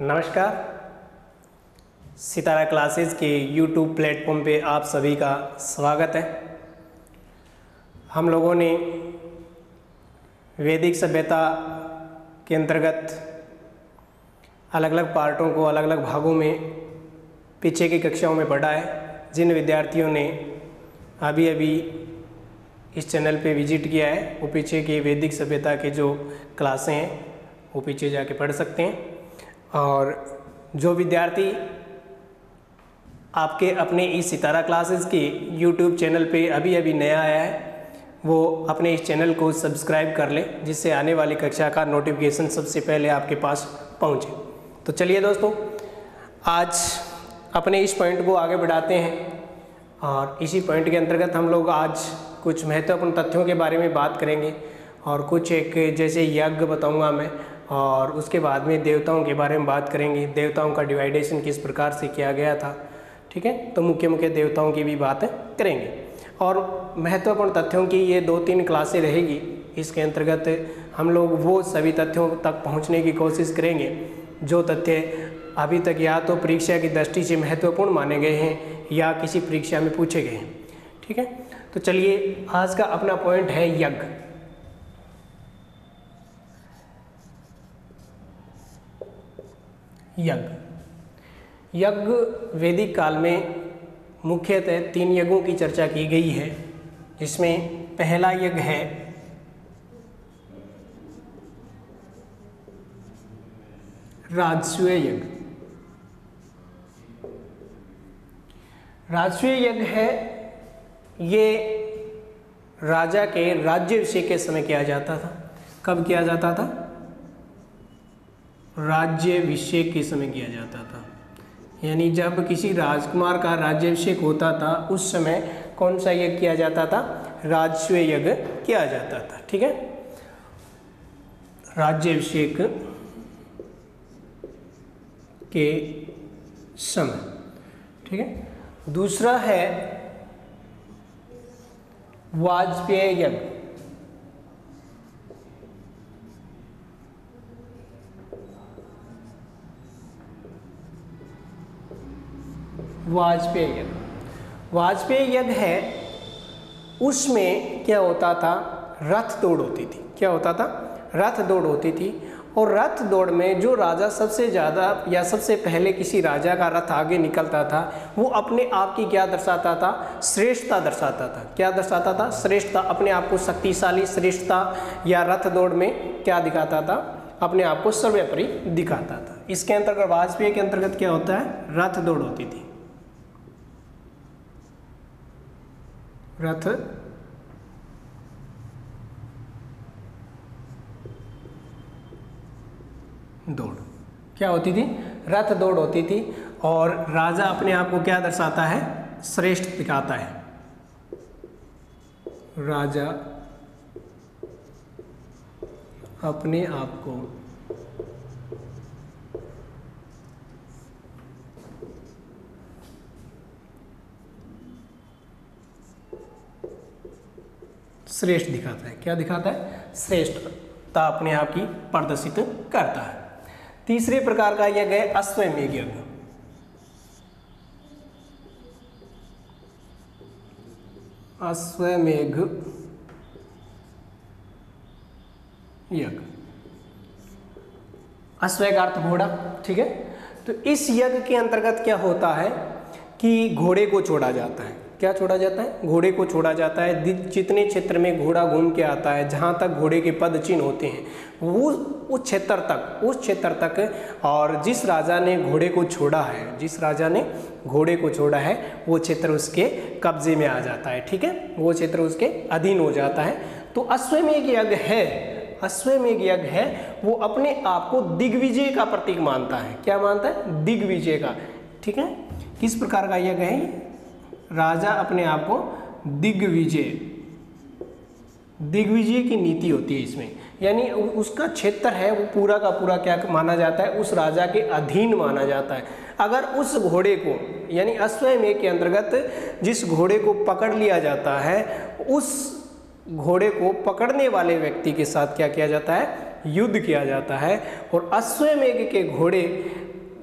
नमस्कार। सितारा क्लासेस के YouTube platform पे आप सभी का स्वागत है। हम लोगों ने वैदिक सभ्यता के अंतर्गत अलग अलग पार्टों को अलग अलग भागों में पीछे की कक्षाओं में पढ़ा है। जिन विद्यार्थियों ने अभी अभी इस चैनल पे विज़िट किया है, वो पीछे की वैदिक सभ्यता के जो क्लासें हैं, वो पीछे जाके पढ़ सकते हैं। और जो विद्यार्थी आपके अपने इस सितारा क्लासेस के यूट्यूब चैनल पे अभी अभी नया आया है, वो अपने इस चैनल को सब्सक्राइब कर ले, जिससे आने वाली कक्षा का नोटिफिकेशन सबसे पहले आपके पास पहुँचे। तो चलिए दोस्तों, आज अपने इस पॉइंट को आगे बढ़ाते हैं और इसी पॉइंट के अंतर्गत हम लोग आज कुछ महत्वपूर्ण तथ्यों के बारे में बात करेंगे और कुछ एक जैसे यज्ञ बताऊँगा मैं और उसके बाद में देवताओं के बारे में बात करेंगे। देवताओं का डिवाइडेशन किस प्रकार से किया गया था, ठीक है? तो मुख्य मुख्य देवताओं की भी बात करेंगे। और महत्वपूर्ण तथ्यों की ये दो तीन क्लासें रहेगी। इसके अंतर्गत हम लोग वो सभी तथ्यों तक पहुँचने की कोशिश करेंगे। जो तथ्य अभी तक या तो परीक्षा की दृष्टि से महत्वपूर्ण माने गए हैं या किसी परीक्षा में पूछे गए हैं, ठीक है? तो चलिए, आज का अपना पॉइंट है यज्ञ। यज्ञ। यज्ञ वैदिक काल में मुख्यतः तीन यज्ञों की चर्चा की गई है, जिसमें पहला यज्ञ है राजस्व यज्ञ। राजस्व यज्ञ है, ये राजा के राज्याभिषेक के समय किया जाता था। कब किया जाता था? राज्याभिषेक के समय किया जाता था। यानी जब किसी राजकुमार का राज्याभिषेक होता था, उस समय कौन सा यज्ञ किया जाता था? राजस्व यज्ञ किया जाता था। ठीक है? राज्याभिषेक के समय। ठीक है? दूसरा है वाजपेयी यज्ञ। वाजपेयी। यज्ञ वाजपेयी यज्ञ है, उसमें क्या होता था? रथ दौड़ होती थी। क्या होता था? रथ दौड़ होती थी। और रथ दौड़ में जो राजा सबसे ज़्यादा या सबसे पहले किसी राजा का रथ आगे निकलता था, वो अपने आप की क्या दर्शाता था? श्रेष्ठता दर्शाता था। क्या दर्शाता था? श्रेष्ठता अपने आप को शक्तिशाली श्रेष्ठता या रथ दौड़ में क्या दिखाता था? अपने आप को सर्वोपरि दिखाता था। इसके अंतर्गत, वाजपेयी के अंतर्गत क्या होता है? रथ दौड़ होती थी। रथ। दौड़। क्या होती थी? रथ दौड़ होती थी और राजा अपने आप को क्या दर्शाता है? श्रेष्ठ दिखाता है। राजा अपने आप को श्रेष्ठ दिखाता है। क्या दिखाता है? श्रेष्ठता अपने आप की प्रदर्शित करता है। तीसरे प्रकार का यज्ञ है अश्वमेघ यज्ञ अश्वमेघ यज्ञ अश्व का अर्थ घोड़ा, ठीक है? तो इस यज्ञ के अंतर्गत क्या होता है कि घोड़े को छोड़ा जाता है। क्या छोड़ा जाता है? घोड़े को छोड़ा जाता है। जितने क्षेत्र में घोड़ा घूम के आता है, जहाँ तक घोड़े के पद चिन्ह होते हैं, वो उस क्षेत्र तक, उस क्षेत्र तक, और जिस राजा ने घोड़े को छोड़ा है, जिस राजा ने घोड़े को छोड़ा है, वो क्षेत्र उसके कब्जे में आ जाता है, ठीक है? वो क्षेत्र उसके अधीन हो जाता है। तो अश्वमेघ यज्ञ है, अश्वमेघ यज्ञ है, वो अपने आप को दिग्विजय का प्रतीक मानता है। क्या मानता है? दिग्विजय का, ठीक है? किस प्रकार का यज्ञ है राजा अपने आप को दिग्विजय दिग्विजय की नीति होती है इसमें। यानी उसका क्षेत्र है, वो पूरा का पूरा क्या माना जाता है? उस राजा के अधीन माना जाता है। अगर उस घोड़े को, यानी अश्वमेघ के अंतर्गत जिस घोड़े को पकड़ लिया जाता है, उस घोड़े को पकड़ने वाले व्यक्ति के साथ क्या किया जाता है? युद्ध किया जाता है। और अश्वमेघ के घोड़े,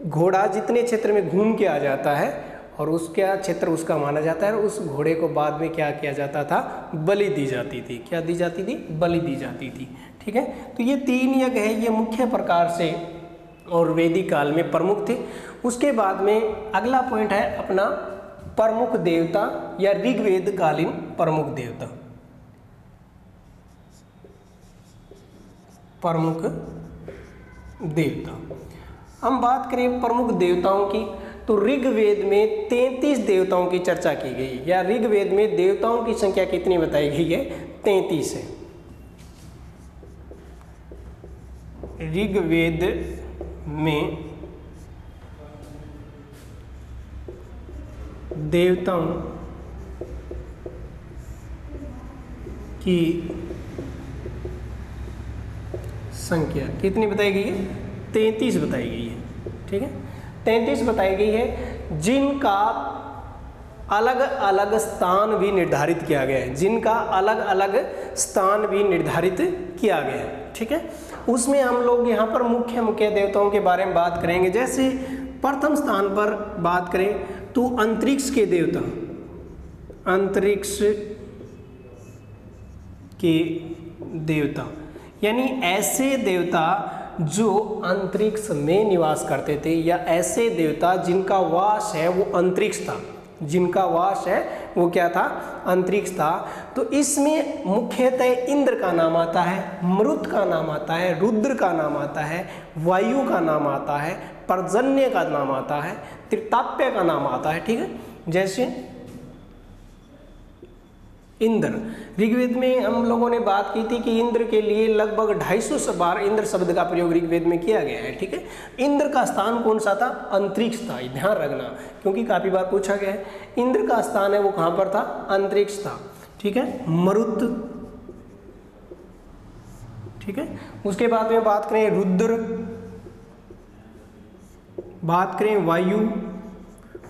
घोड़ा जितने क्षेत्र में घूम के आ जाता है और उसका क्षेत्र उसका माना जाता है और उस घोड़े को बाद में क्या किया जाता था? बलि दी जाती थी। क्या दी जाती थी? बलि दी जाती थी। ठीक है? तो ये तीन यज्ञ है, ये मुख्य प्रकार से और वैदिक काल में प्रमुख थे। उसके बाद में अगला पॉइंट है अपना प्रमुख देवता या ऋग्वेद कालीन प्रमुख देवता। प्रमुख देवता। हम बात करें प्रमुख देवताओं की। तो ऋग्वेद में 33 देवताओं की चर्चा की गई। या ऋग्वेद में देवताओं की संख्या कितनी बताई गई है? 33 है। ऋग्वेद में देवताओं की संख्या कितनी बताई गई है? तैंतीस बताई गई है। ठीक है? तैंतीस बताई गई है, जिनका अलग अलग स्थान भी निर्धारित किया गया है। जिनका अलग अलग स्थान भी निर्धारित किया गया है, ठीक है? उसमें हम लोग यहाँ पर मुख्य मुख्य देवताओं के बारे में बात करेंगे। जैसे प्रथम स्थान पर बात करें तो अंतरिक्ष के देवता, अंतरिक्ष के देवता, यानी ऐसे देवता जो अंतरिक्ष में निवास करते थे या ऐसे देवता जिनका वास है वो अंतरिक्ष था। जिनका वास है वो क्या था? अंतरिक्ष था। तो इसमें मुख्यतः इंद्र का नाम आता है, मृत का नाम आता है, रुद्र का नाम आता है, वायु का नाम आता है, पर्जन्य का नाम आता है, त्रिताप्य का नाम आता है, ठीक है? जैसे इंद्र। ऋग्वेद में हम लोगों ने बात की थी कि इंद्र के लिए लगभग 250 बार इंद्र शब्द का प्रयोग ऋग्वेद में किया गया है, ठीक है? इंद्र का स्थान कौन सा था? अंतरिक्ष था ध्यान रखना, क्योंकि काफ़ी बार पूछा गया है। इंद्र का स्थान है वो कहाँ पर था? अंतरिक्ष था, ठीक है? मरुत, ठीक है? उसके बाद में बात करें रुद्र, बात करें वायु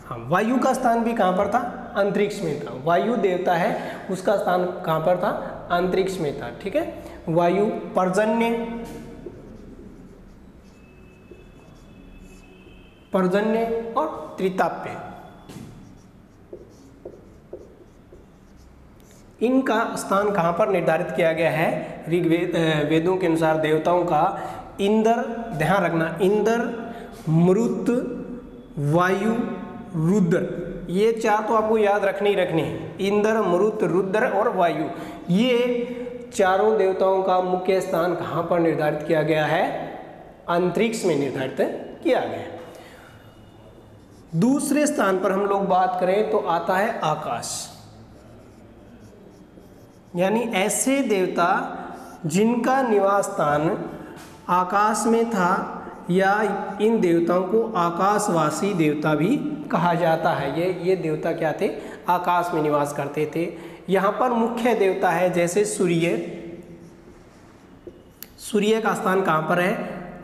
हाँ वायु का स्थान भी कहाँ पर था? अंतरिक्ष में था वायु देवता है, उसका स्थान कहाँ पर था? अंतरिक्ष में था ठीक है? वायु पर्जन्य पर्जन्य और त्रिताप्य। इनका स्थान कहाँ पर निर्धारित किया गया है? ऋग्वेद वेदों के अनुसार देवताओं का इंद्र, ध्यान रखना, इंद्र, मृत, वायु, रुद्र। ये चार तो आपको याद रखनी ही रखनी इंद्र, मरुत, रुद्र और वायु। ये चारों देवताओं का मुख्य स्थान कहाँ पर निर्धारित किया गया है? अंतरिक्ष में निर्धारित किया गया दूसरे स्थान पर हम लोग बात करें तो आता है आकाश। यानी ऐसे देवता जिनका निवास स्थान आकाश में था या इन देवताओं को आकाशवासी देवता भी कहा जाता है। ये ये देवता क्या थे? आकाश में निवास करते थे। यहाँ पर मुख्य देवता है जैसे सूर्य। सूर्य का स्थान कहाँ पर है?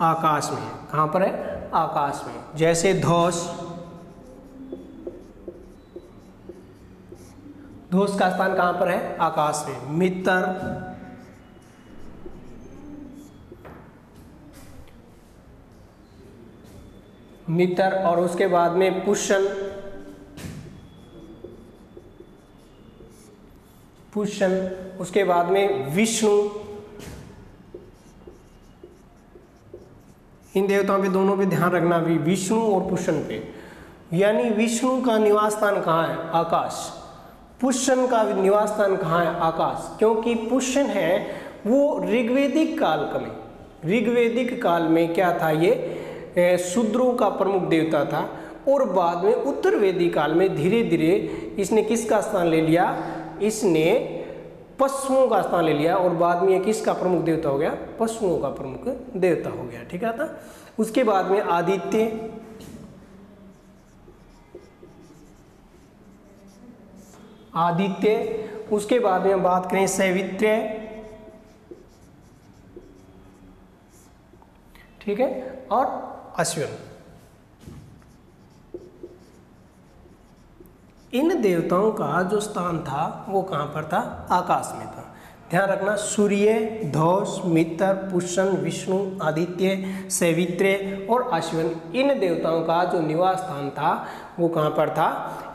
आकाश में। कहाँ पर है? आकाश में। जैसे ध्वस ध्वस का स्थान कहाँ पर है? आकाश में। मित्र मित्र और उसके बाद में पुष्ण पुष्ण उसके बाद में विष्णु। इन देवताओं पे दोनों पे ध्यान रखना भी विष्णु और पुष्ण पे। यानी विष्णु का निवास स्थान कहाँ है? आकाश। पुष्यन का निवास स्थान कहाँ है? आकाश। क्योंकि पुष्ण है, वो ऋग्वेदिक काल में। ऋग्वेदिक काल में क्या था ये? शूद्रों का प्रमुख देवता था और बाद में उत्तर वेदी काल में धीरे धीरे इसने किसका स्थान ले लिया? इसने पशुओं का स्थान ले लिया और बाद में ये किसका प्रमुख देवता हो गया? पशुओं का प्रमुख देवता हो गया, ठीक है था उसके बाद में आदित्य। आदित्य, उसके बाद में हम बात करें सैवित्र्य। ठीक है? और अश्विन। इन देवताओं का जो स्थान था, वो कहाँ पर था? आकाश में था। ध्यान रखना, सूर्य, धौस, मित्र पुष्ण विष्णु, आदित्य, सैवित्र्य और अश्विन, इन देवताओं का जो निवास स्थान था, वो कहाँ पर था?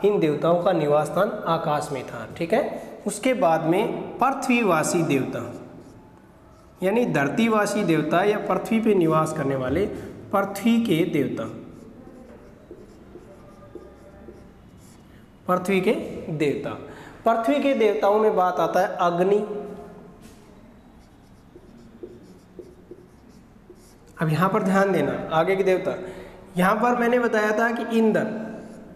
इन देवताओं का निवास स्थान आकाश में था, ठीक है? उसके बाद में पृथ्वीवासी देवता, यानी धरतीवासी देवता या पृथ्वी पे निवास करने वाले पृथ्वी के देवता। पृथ्वी के देवता। पृथ्वी के देवताओं में बात आता है अग्नि। अब यहाँ पर ध्यान देना, आगे के देवता। यहाँ पर मैंने बताया था कि इंद्र।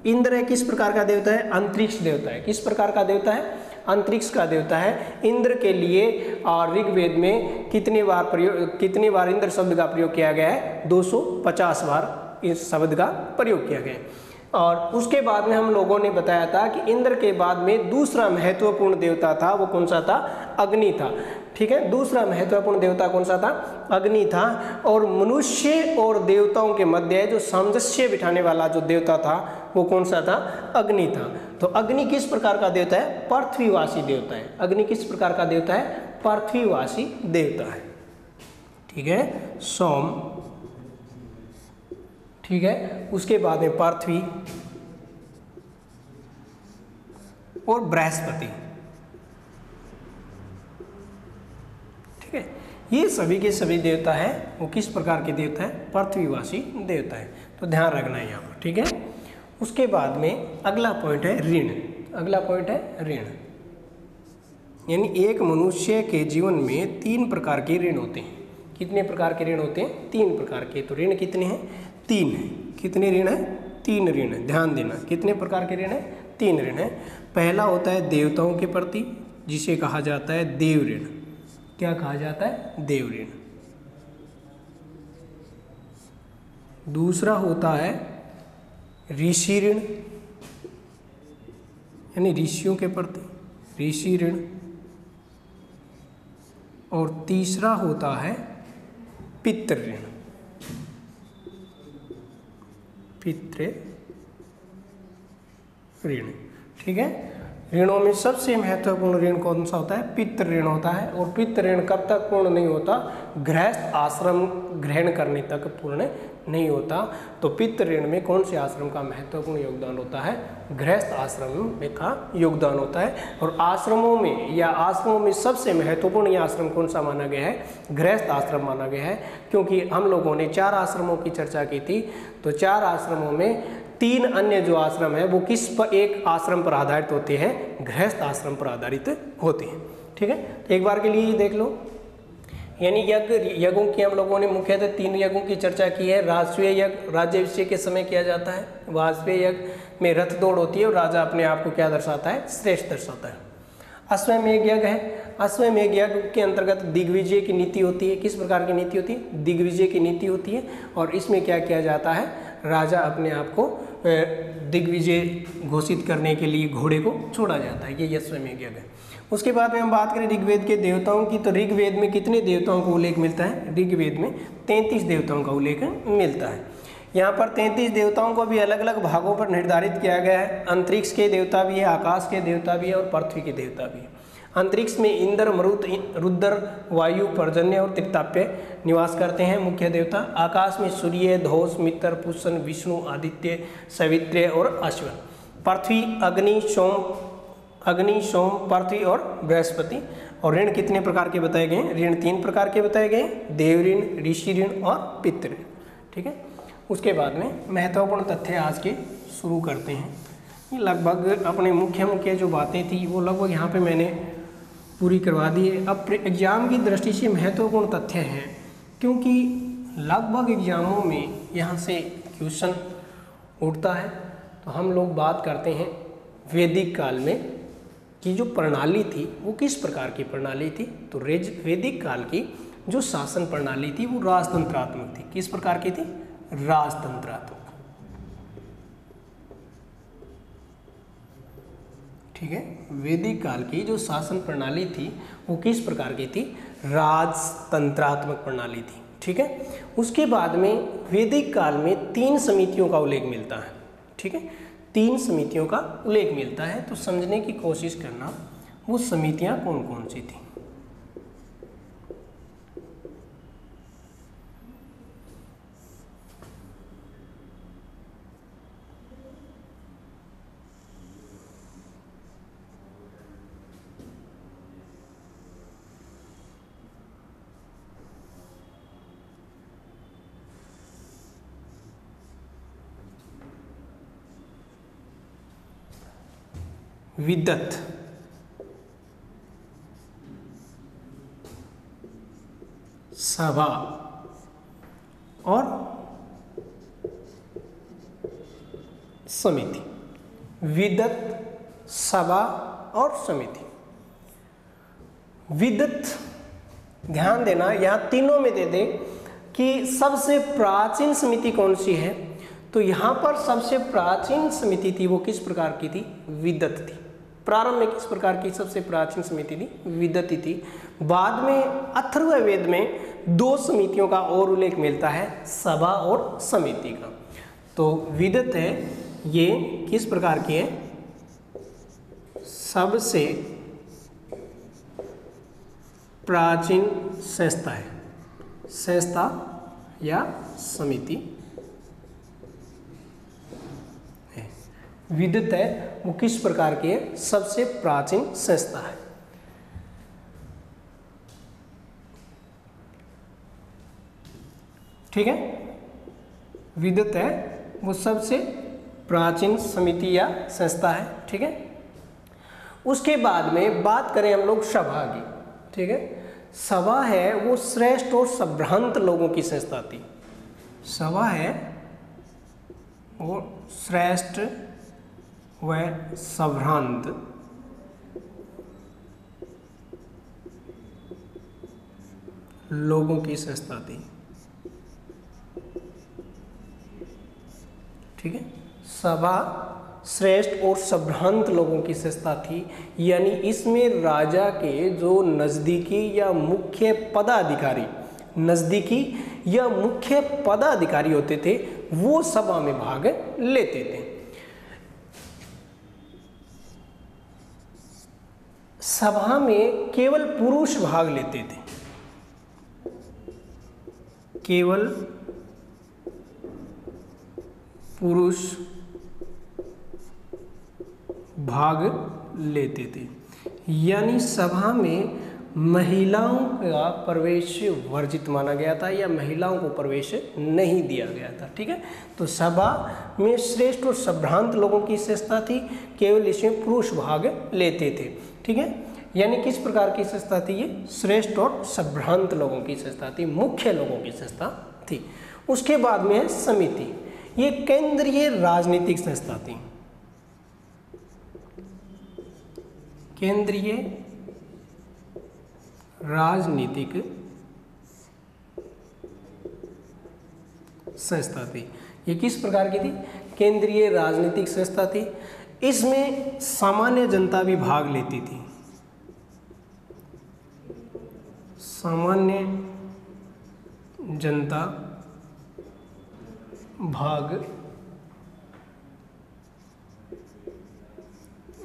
इंद्र किस प्रकार का देवता है? अंतरिक्ष देवता है। किस प्रकार का देवता है? अंतरिक्ष का देवता है। इंद्र के लिए और ऋग्वेद में कितने बार प्रयोग, कितने बार इंद्र शब्द का प्रयोग किया गया है? 250 बार इस शब्द का प्रयोग किया गया है। और उसके बाद में हम लोगों ने बताया था कि इंद्र के बाद में दूसरा महत्वपूर्ण देवता था, वो कौन सा था? अग्नि था। ठीक है? दूसरा महत्वपूर्ण देवता कौन सा था? अग्नि था। और मनुष्य और देवताओं के मध्य जो सामंजस्य बिठाने वाला जो देवता था, वो कौन सा था? अग्नि था। तो अग्नि किस प्रकार का देवता है? पृथ्वीवासी देवता है। अग्नि किस प्रकार का देवता है? पृथ्वीवासी देवता है। ठीक है? सोम ठीक है? उसके बाद में पार्थवी और बृहस्पति। ठीक है? ये सभी के सभी देवता है, वो किस प्रकार के देवता है? पृथ्वीवासी देवता है। तो ध्यान रखना है यहाँ पर, ठीक है? उसके बाद में अगला पॉइंट है ऋण। अगला पॉइंट है ऋण। यानी एक मनुष्य के जीवन में तीन प्रकार के ऋण होते हैं। कितने प्रकार के ऋण होते हैं? तीन प्रकार के। तो ऋण कितने हैं? तीन है। कितने ऋण है? तीन ऋण है। ध्यान देना, कितने प्रकार के ऋण है? तीन ऋण है। पहला होता है देवताओं के प्रति, जिसे कहा जाता है देव ऋण। क्या कहा जाता है? देव ऋण। दूसरा होता है ऋषि ऋण, यानी ऋषियों के प्रति, ऋषि ऋण। और तीसरा होता है पितृ ऋण। पितृ ऋण। ठीक है? ऋणों में सबसे महत्वपूर्ण ऋण कौन सा होता है? पितृ ऋण होता है। और पितृ ऋण कब तक पूर्ण नहीं होता? गृहस्थ आश्रम ग्रहण करने तक पूर्ण नहीं होता। तो पितृ ऋण में कौन से आश्रम का महत्वपूर्ण योगदान होता है? गृहस्थ आश्रम में का योगदान होता है। और आश्रमों में या आश्रमों में सबसे महत्वपूर्ण यह आश्रम कौन सा माना गया है? गृहस्थ आश्रम माना गया है। क्योंकि हम लोगों ने चार आश्रमों की चर्चा की थी। तो चार आश्रमों में तीन अन्य जो आश्रम है, वो किस पर एक आश्रम पर आधारित होते हैं? गृहस्थ आश्रम पर आधारित होते हैं। ठीक है? एक बार के लिए ही देख लो। यानी यज्ञ, यज्ञों की हम लोगों ने मुख्यतः तीन यज्ञों की चर्चा की है। राजस्वीय यज्ञ राज्यभिषेक के समय किया जाता है। वाजपेयी यज्ञ में रथ दौड़ होती है और राजा अपने आप को क्या दर्शाता है? श्रेष्ठ दर्शाता है। अश्वमेघ यज्ञ है। अश्वमेघ यज्ञ के अंतर्गत दिग्विजय की नीति होती है। किस प्रकार की नीति होती है? दिग्विजय की नीति होती है और इसमें क्या किया जाता है? राजा अपने आप को दिग्विजय घोषित करने के लिए घोड़े को छोड़ा जाता है, ये अश्वमेघ यज्ञ उसके बाद में हम बात करें ऋग्वेद के देवताओं की तो ऋग्वेद में कितने देवताओं का उल्लेख मिलता है? ऋग्वेद में तैंतीस देवताओं का उल्लेख मिलता है। यहाँ पर तैंतीस देवताओं को भी अलग अलग भागों पर निर्धारित किया गया है। अंतरिक्ष के देवता भी है, आकाश के देवता भी है और पृथ्वी के देवता भी है। अंतरिक्ष में इंद्र, मरुत रुद्र, वायु, पर्जन्य और त्रिताप्य निवास करते हैं। मुख्य देवता आकाश में सूर्य धोष मित्र पुष्ण विष्णु, आदित्य सवित्र्य और अश्विन। पृथ्वी, अग्नि, सोम अग्नि, सोम, पृथ्वी और बृहस्पति। और ऋण कितने प्रकार के बताए गए हैं? ऋण तीन प्रकार के बताए गए देव ऋण, ऋषि ऋण और पितृ ठीक है? उसके बाद में महत्वपूर्ण तथ्य आज के शुरू करते हैं। लगभग अपने मुख्य मुख्य जो बातें थी, वो लगभग यहाँ पे मैंने पूरी करवा दी है अब एग्ज़ाम की दृष्टि से महत्वपूर्ण तथ्य हैं, क्योंकि लगभग एग्ज़ामों में यहाँ से क्वेश्चन उठता है। तो हम लोग बात करते हैं वैदिक काल में की जो प्रणाली थी, वो किस प्रकार की प्रणाली थी? तो रेज वैदिक काल की जो शासन प्रणाली थी, वो राजतंत्रात्मक थी। किस प्रकार की थी? राजतंत्रात्मक। ठीक है? वैदिक काल की जो शासन प्रणाली थी, वो किस प्रकार की थी? राजतंत्रात्मक प्रणाली थी, ठीक है? उसके बाद में वैदिक काल में तीन समितियों का उल्लेख मिलता है, ठीक है? तीन समितियों का उल्लेख मिलता है तो समझने की कोशिश करना, वो समितियाँ कौन कौन सी थी? विदत। सभा। और समिति। विदत, सभा और समिति। विदत, ध्यान देना, यहाँ तीनों में दे दें कि सबसे प्राचीन समिति कौन सी है? तो यहाँ पर सबसे प्राचीन समिति थी वो किस प्रकार की थी? विदत थी। प्रारंभ में किस प्रकार की सबसे प्राचीन समिति थी? विदती थी। बाद में अथर्ववेद में दो समितियों का और उल्लेख मिलता है, सभा और समिति का। तो विदत है, ये किस प्रकार की है? सबसे प्राचीन संस्था है। संस्था या समिति। विदित है, वो किस प्रकार की है? सबसे प्राचीन संस्था है। ठीक है? विदित है, वो सबसे प्राचीन समिति या संस्था है, ठीक है? उसके बाद में बात करें हम लोग सभा की, ठीक है? सभा है, वो श्रेष्ठ और संभ्रांत लोगों की संस्था थी। सभा है, वो श्रेष्ठ व संभ्रांत। लोगों की संस्था थी। ठीक है? सभा श्रेष्ठ और संभ्रांत लोगों की संस्था थी। यानी इसमें राजा के जो नज़दीकी या मुख्य पदाधिकारी, नज़दीकी या मुख्य पदाधिकारी होते थे, वो सभा में भाग लेते थे। सभा में केवल पुरुष भाग लेते थे। केवल पुरुष भाग लेते थे। यानी सभा में महिलाओं का प्रवेश वर्जित माना गया था या महिलाओं को प्रवेश नहीं दिया गया था, ठीक है? तो सभा में श्रेष्ठ और संभ्रांत लोगों की विशेषता थी, केवल इसमें पुरुष भाग लेते थे, ठीक है? यानी किस प्रकार की संस्था थी ये? श्रेष्ठ और संभ्रांत लोगों की संस्था थी, मुख्य लोगों की संस्था थी। उसके बाद में है समिति, ये केंद्रीय राजनीतिक संस्था थी। केंद्रीय राजनीतिक संस्था थी। ये किस प्रकार की थी? केंद्रीय राजनीतिक संस्था थी। इसमें सामान्य जनता भी भाग लेती थी। सामान्य जनता भाग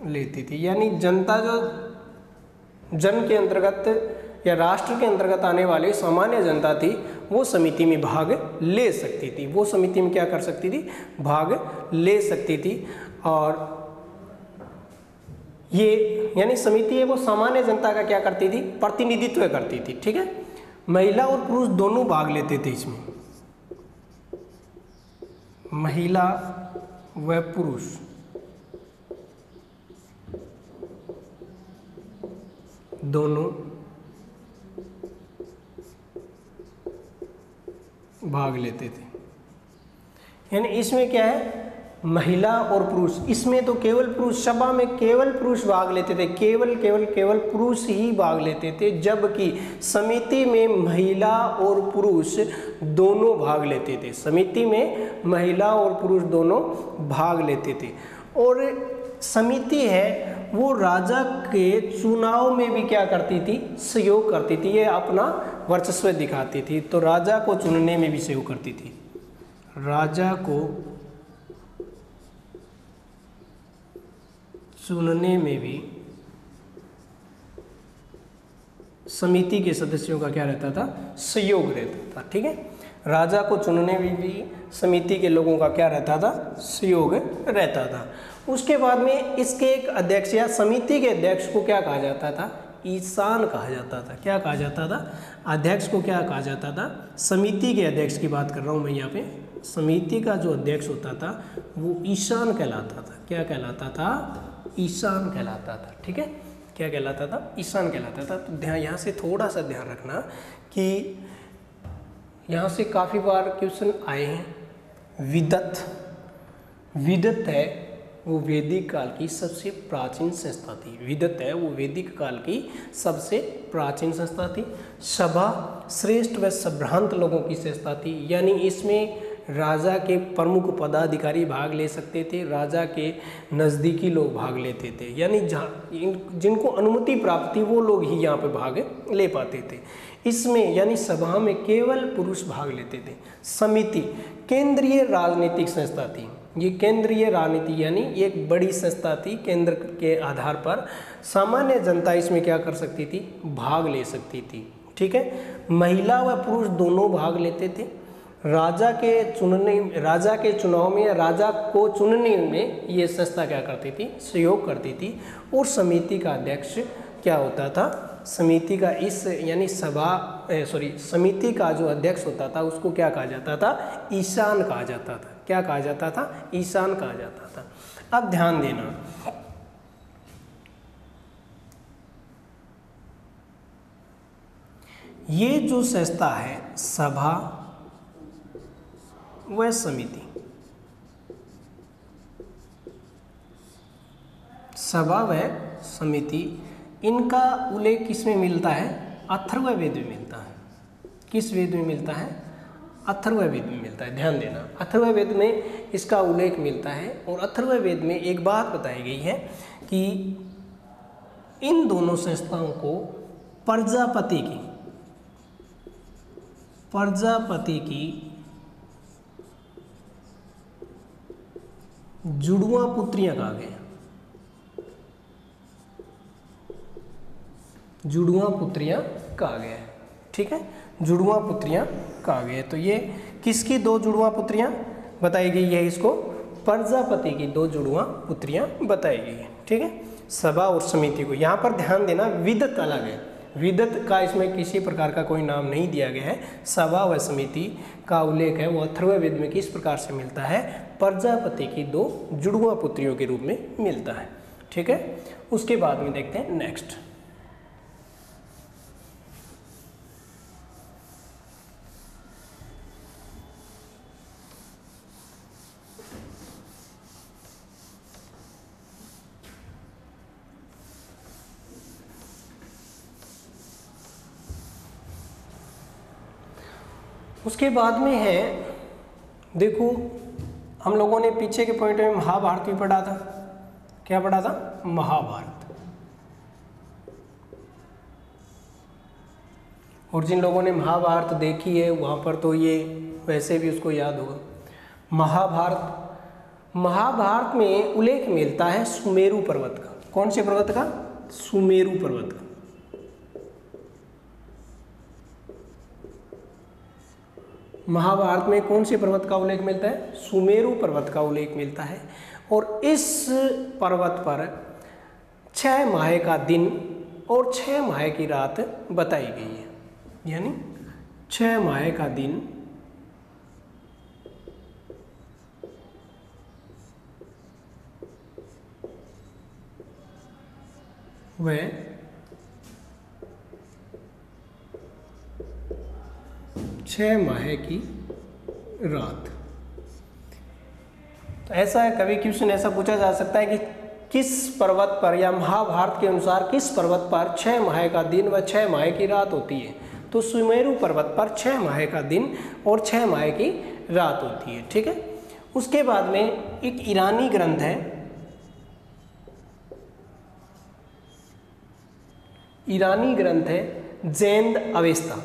लेती थी। यानी जनता जो जन के अंतर्गत या राष्ट्र के अंतर्गत आने वाली सामान्य जनता थी, वो समिति में भाग ले सकती थी। वो समिति में क्या कर सकती थी? भाग ले सकती थी। और ये, यानी समिति है, वो सामान्य जनता का क्या करती थी? प्रतिनिधित्व करती थी, ठीक है? महिला और पुरुष दोनों भाग लेते थे इसमें। महिला व पुरुष। दोनों भाग लेते थे। यानी इसमें क्या है? महिला और पुरुष। इसमें तो केवल पुरुष, सभा में केवल पुरुष भाग लेते थे। केवल केवल केवल पुरुष ही भाग लेते थे, जबकि समिति में महिला और पुरुष दोनों भाग लेते थे। समिति में महिला और पुरुष दोनों भाग लेते थे। और समिति है, वो राजा के चुनाव में भी क्या करती थी? सहयोग करती थी। ये अपना वर्चस्व दिखाती थी तो राजा को चुनने में भी सहयोग करती थी। राजा को चुनने में भी समिति के सदस्यों का क्या रहता था? सहयोग रहता था, ठीक है? राजा को चुनने में भी समिति के लोगों का क्या रहता था? सहयोग रहता था। उसके बाद में इसके एक अध्यक्ष या समिति के अध्यक्ष को क्या कहा जाता था? ईशान कहा जाता था। क्या कहा जाता था? अध्यक्ष को क्या कहा जाता था? समिति के अध्यक्ष की बात कर रहा हूँ मैं यहाँ पे। समिति का जो अध्यक्ष होता था, वो ईशान कहलाता था। क्या कहलाता था? ईशान कहलाता था। ठीक है? क्या कहलाता था? ईशान कहलाता था। तो ध्यान, यहाँ से थोड़ा सा ध्यान रखना कि यहाँ से काफ़ी बार क्वेश्चन आए हैं। विदत। विदत है वो वैदिक काल की सबसे प्राचीन संस्था थी। विदत है, वो वैदिक काल की सबसे प्राचीन संस्था थी। सभा श्रेष्ठ व संभ्रांत लोगों की संस्था थी। यानी इसमें राजा के प्रमुख पदाधिकारी भाग ले सकते थे, राजा के नज़दीकी लोग भाग लेते थे। यानी जहाँ जिनको अनुमति प्राप्त थी, वो लोग ही यहाँ पे भाग ले पाते थे। इसमें, यानी सभा में केवल पुरुष भाग लेते थे। समिति, केंद्रीय राजनीतिक संस्था थी। ये केंद्रीय राजनीति, यानी एक बड़ी संस्था थी केंद्र के आधार पर, सामान्य जनता इसमें क्या कर सकती थी? भाग ले सकती थी। ठीक है? महिला व पुरुष दोनों भाग लेते थे। राजा के चुनने, राजा के चुनाव में राजा को चुनने में ये संस्था क्या करती थी? सहयोग करती थी। और समिति का अध्यक्ष क्या होता था? समिति का इस, यानी सभा सॉरी समिति का जो अध्यक्ष होता था, उसको क्या कहा जाता था? ईशान कहा जाता था। क्या कहा जाता था? ईशान कहा जाता था। अब ध्यान देना। ये जो संस्था है, सभा व समिति, सभा व समिति, इनका उल्लेख किसमें मिलता है? अथर्व वेद में मिलता है। किस वेद में मिलता है? अथर्व वेद में मिलता है, ध्यान देना। अथर्व वेद में इसका उल्लेख मिलता है और अथर्व वेद में एक बात बताई गई है कि इन दोनों संस्थाओं को प्रजापति की प्रजापति की जुड़वा पुत्रियाँ कहा गया। जुड़वा पुत्रियाँ कहा गया ठीक है? जुड़वा पुत्रियाँ कहा गया तो ये किसकी दो जुड़वा पुत्रियाँ बताई गई है इसको? प्रजापति की दो जुड़वा पुत्रियाँ बताई गई है। ठीक है? सभा और समिति को यहाँ पर ध्यान देना विदत अलग है। विदत का इसमें किसी प्रकार का कोई नाम नहीं दिया गया है। सभा व समिति का उल्लेख है, वो अथर्ववेद में किस प्रकार से मिलता है? प्रजापति की दो जुड़वा पुत्रियों के रूप में मिलता है। ठीक है? उसके बाद में देखते हैं नेक्स्ट। उसके बाद में है, देखो, हम लोगों ने पीछे के पॉइंट में महाभारत भी पढ़ा था। क्या पढ़ा था? महाभारत। और जिन लोगों ने महाभारत देखी है, वहाँ पर तो ये, वैसे भी उसको याद होगा। महाभारत महाभारत में उल्लेख मिलता है सुमेरु पर्वत का। कौन से पर्वत का? सुमेरु पर्वत का। महाभारत में कौन से पर्वत का उल्लेख मिलता है? सुमेरु पर्वत का उल्लेख मिलता है। और इस पर्वत पर छः माह का दिन और छः माह की रात बताई गई है। यानी छः माह का दिन वह छः माह की रात। तो ऐसा है, कभी क्वेश्चन ऐसा पूछा जा सकता है कि किस पर्वत पर या महाभारत के अनुसार किस पर्वत पर छः माह का दिन व छः माह की रात होती है? तो सुमेरु पर्वत पर छः माह का दिन और छः माह की रात होती है, ठीक है? उसके बाद में एक ईरानी ग्रंथ है। ईरानी ग्रंथ है जैन अवेस्ता।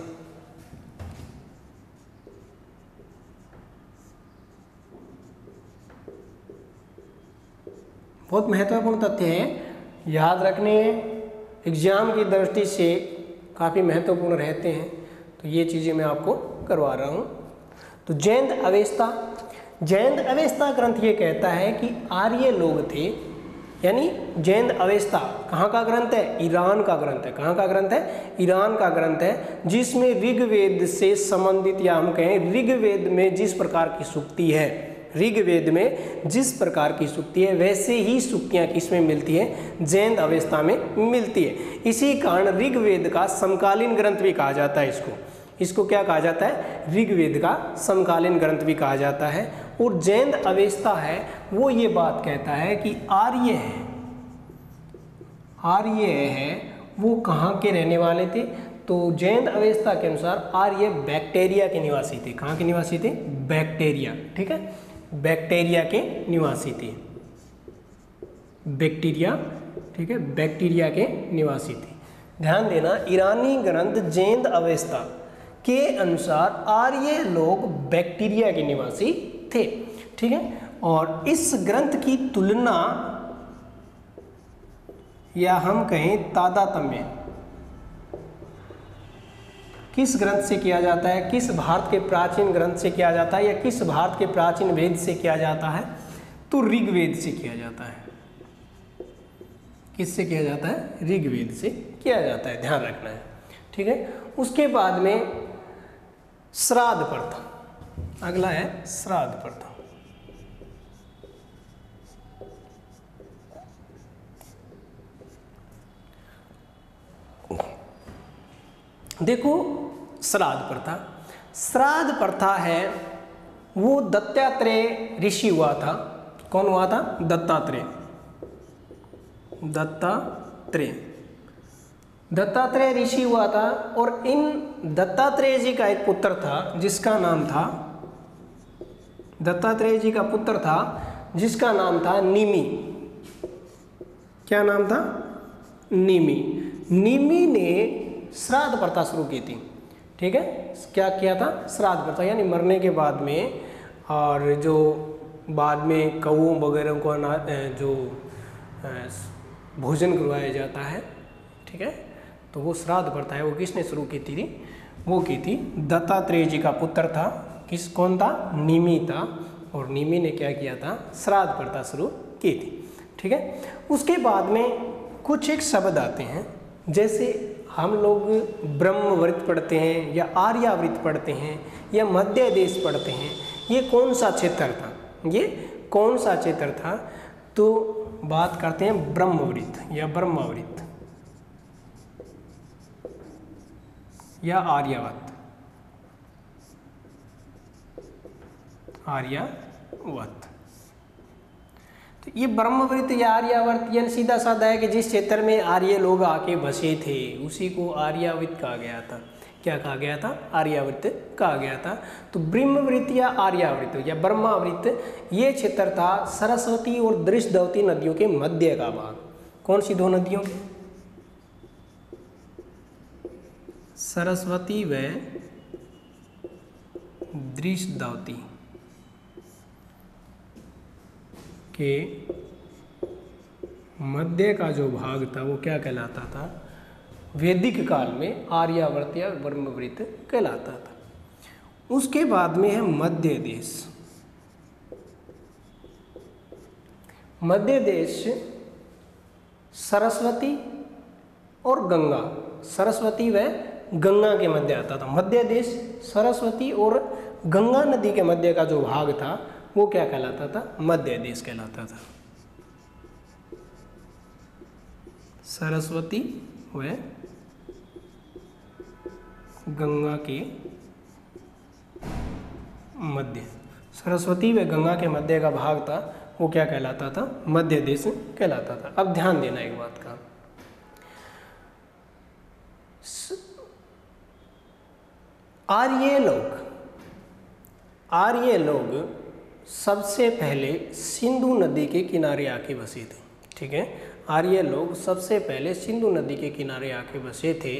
बहुत महत्वपूर्ण तथ्य है। याद रखने एग्ज़ाम की दृष्टि से काफ़ी महत्वपूर्ण रहते हैं। तो ये चीज़ें मैं आपको करवा रहा हूँ। तो जैन अवेस्ता जैन अवेस्ता ग्रंथ ये कहता है कि आर्य लोग थे, यानी जैन अवेस्ता कहाँ का ग्रंथ है? ईरान का ग्रंथ है। कहाँ का ग्रंथ है? ईरान का ग्रंथ है, जिसमें ऋग्वेद से संबंधित या हम कहें ऋग्वेद में जिस प्रकार की सुक्ति है। ऋग्वेद में जिस प्रकार की सुक्ति है, वैसे ही सुक्तियाँ किसमें मिलती है? जैन अवस्था में मिलती है। इसी कारण ऋग्वेद का समकालीन ग्रंथ भी कहा जाता है इसको। इसको क्या कहा जाता है? ऋग्वेद का समकालीन ग्रंथ भी कहा जाता है। और जैन अवस्था है, वो ये बात कहता है कि आर्य है। आर्य है, वो कहाँ के रहने वाले थे? तो जैन अवस्था के अनुसार आर्य बैक्टीरिया के निवासी थे। कहाँ के निवासी थे? बैक्टीरिया, ठीक है? बैक्टीरिया के निवासी थे। बैक्टीरिया, ठीक है, बैक्टीरिया के निवासी थे। ध्यान देना, ईरानी ग्रंथ जैन अवस्था के अनुसार आर्य लोग बैक्टीरिया के निवासी थे, ठीक है? और इस ग्रंथ की तुलना या हम कहें तादातम्य किस ग्रंथ से किया जाता है, किस भारत के प्राचीन ग्रंथ से किया जाता है या किस भारत के प्राचीन वेद से किया जाता है तो ऋग्वेद से किया जाता है। किससे किया जाता है? ऋग्वेद से किया जाता है, ध्यान रखना है। ठीक है? उसके बाद में श्राद्ध प्रथा अगला है श्राद्ध प्रथा देखो, श्राद्ध प्रथा। श्राद्ध प्रथा है, वो दत्तात्रेय ऋषि हुआ था। कौन हुआ था? दत्तात्रेय। दत्तात्रेय। दत्तात्रेय ऋषि हुआ था और इन दत्तात्रेय जी का एक पुत्र था, जिसका नाम था, दत्तात्रेय जी का पुत्र था, जिसका नाम था निमी। क्या नाम था? निमी। निमी ने श्राद्ध प्रथा शुरू की थी। ठीक है? क्या किया था? श्राद्ध प्रथा, यानी मरने के बाद में और जो बाद में कौओं वगैरह को जो भोजन करवाया जाता है। ठीक है? तो वो श्राद्ध प्रथा है, वो किसने शुरू की थी? वो की थी दत्तात्रेय जी का पुत्र था। किस, कौन था? निमी था। और निमी ने क्या किया था? श्राद्ध प्रथा शुरू की थी। ठीक है? उसके बाद में कुछ एक शब्द आते हैं, जैसे हम लोग ब्रह्मवृत पढ़ते हैं या आर्यावृत पढ़ते हैं या मध्य देश पढ़ते हैं, ये कौन सा क्षेत्र था? ये कौन सा क्षेत्र था? तो बात करते हैं ब्रह्मवृत या ब्रह्मावृत या आर्यावत। आर्यावत। तो ये ब्रह्मवृत या आर्यावर्त सीधा साधा है कि जिस क्षेत्र में आर्य लोग आके बसे थे, उसी को आर्यावृत कहा गया था। क्या कहा गया था? आर्यावृत कहा गया था। तो ब्रह्मवृत या आर्यावृत या ब्रह्मावृत ये क्षेत्र था सरस्वती और दृष्टवती नदियों के मध्य का भाग। कौन सी दो नदियों के? सरस्वती व दृष्टवती के मध्य का जो भाग था, वो क्या कहलाता था? वैदिक काल में आर्यावर्त या ब्रह्मवृत कहलाता था। उसके बाद में है मध्य देश। मध्य देश सरस्वती और गंगा। सरस्वती व गंगा के मध्य आता था। मध्य देश सरस्वती और गंगा नदी के मध्य का जो भाग था वो क्या कहलाता था? मध्य देश कहलाता था। सरस्वती व गंगा के मध्य। सरस्वती व गंगा के मध्य का भाग था, वो क्या कहलाता था? मध्य देश कहलाता था। अब ध्यान देना एक बात का। आर्य लोग आर्य लोग सबसे पहले सिंधु नदी के किनारे आके बसे थे, ठीक है? आर्य लोग सबसे पहले सिंधु नदी के किनारे आके बसे थे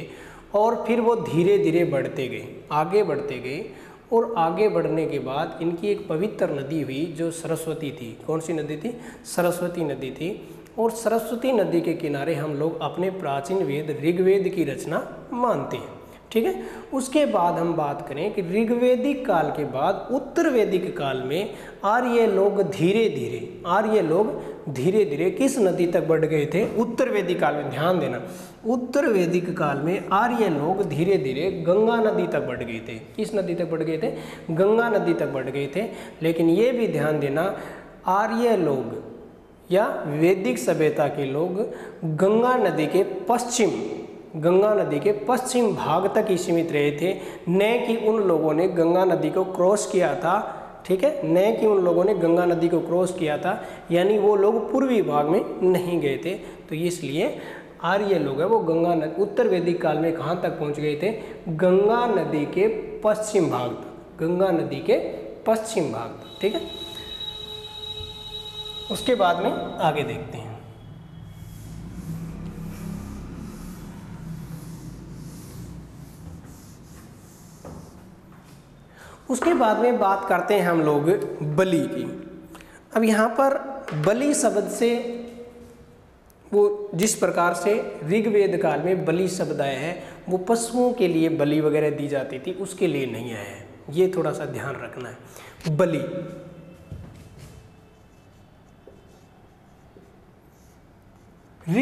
और फिर वो धीरे धीरे बढ़ते गए, आगे बढ़ते गए और आगे बढ़ने के बाद इनकी एक पवित्र नदी हुई जो सरस्वती थी। कौन सी नदी थी? सरस्वती नदी थी और सरस्वती नदी के किनारे हम लोग अपने प्राचीन वेद ऋग्वेद की रचना मानते हैं। ठीक है? उसके बाद हम बात करें कि ऋग्वेदिक काल के बाद उत्तर वैदिक काल में आर्य लोग धीरे धीरे आर्य लोग धीरे धीरे किस नदी तक बढ़ गए थे? उत्तर वैदिक काल में, ध्यान देना। उत्तर वैदिक काल में आर्य लोग धीरे धीरे गंगा नदी तक बढ़ गए थे। किस नदी तक बढ़ गए थे? गंगा नदी तक बढ़ गए थे। लेकिन ये भी ध्यान देना, आर्य लोग या वैदिक सभ्यता के लोग गंगा नदी के पश्चिम गंगा नदी के पश्चिम भाग तक ही सीमित रहे थे। न कि उन लोगों ने गंगा नदी को क्रॉस किया था। ठीक है? न कि उन लोगों ने गंगा नदी को क्रॉस किया था। यानी वो लोग पूर्वी भाग में नहीं गए थे। तो इसलिए आर्य लोग हैं, वो गंगा नदी उत्तर वैदिक काल में कहाँ तक पहुँच गए थे? गंगा नदी के पश्चिम भाग तक। गंगा नदी के पश्चिम भाग तक। ठीक है? उसके बाद में आगे देखते हैं। उसके बाद में बात करते हैं हम लोग बलि की। अब यहाँ पर बलि शब्द से वो जिस प्रकार से ऋग्वेद काल में बलि शब्द आया है, वो पशुओं के लिए बलि वगैरह दी जाती थी, उसके लिए नहीं आया है। ये थोड़ा सा ध्यान रखना है। बलि।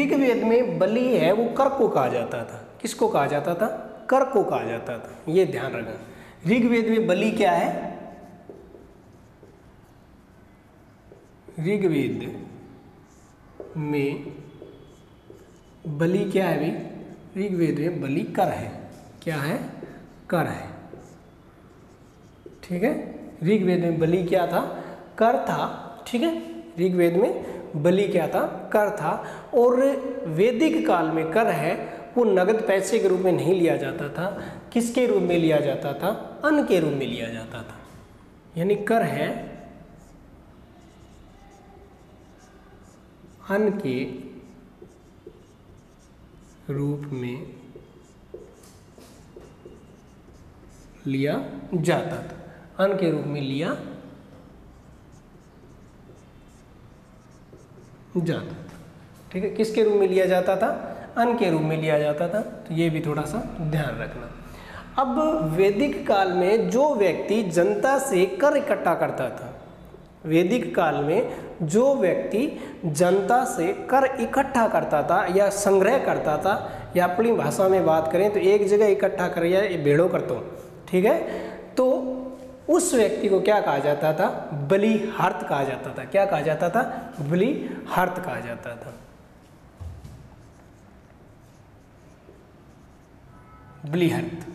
ऋग्वेद में बलि है, वो कर को कहा जाता था। किसको कहा जाता था? कर को कहा जाता था। ये ध्यान रखना। ऋग्वेद में बलि क्या है? ऋग्वेद में बलि क्या है भाई ऋग्वेद में बलि कर है। क्या है? कर है। ठीक है? ऋग्वेद में बलि क्या था? कर था। ठीक है? ऋग्वेद में बलि क्या था? कर था। और वैदिक काल में कर है। वो नगद पैसे के रूप में नहीं लिया जाता था, किसके रूप में लिया जाता था? अन्न के रूप में लिया जाता था। यानी कर है, अन्न के रूप में लिया जाता था। अन्न के रूप में लिया जाता था। ठीक है, किसके रूप में लिया जाता था? अन्न के रूप में लिया जाता था तो ये भी थोड़ा सा ध्यान रखना। अब वैदिक काल में जो व्यक्ति जनता से कर इकट्ठा करता था, वैदिक काल में जो व्यक्ति जनता से कर इकट्ठा करता था या संग्रह करता था, या अपनी भाषा में बात करें तो एक जगह इकट्ठा कर या भेड़ो करता हूँ ठीक है? तो उस व्यक्ति को क्या कहा जाता था? बलिहार्थ कहा जाता था। क्या कहा जाता था? बलिहार्थ कहा जाता था। बलिहर्थ